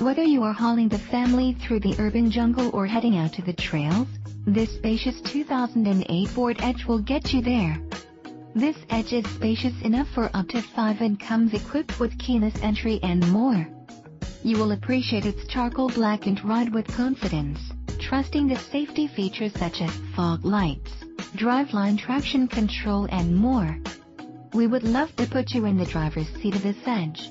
Whether you are hauling the family through the urban jungle or heading out to the trails, this spacious 2008 Ford Edge will get you there. This Edge is spacious enough for up to 5 and comes equipped with keyless entry and more. You will appreciate its charcoal black and ride with confidence, trusting the safety features such as fog lights, driveline traction control and more. We would love to put you in the driver's seat of this Edge.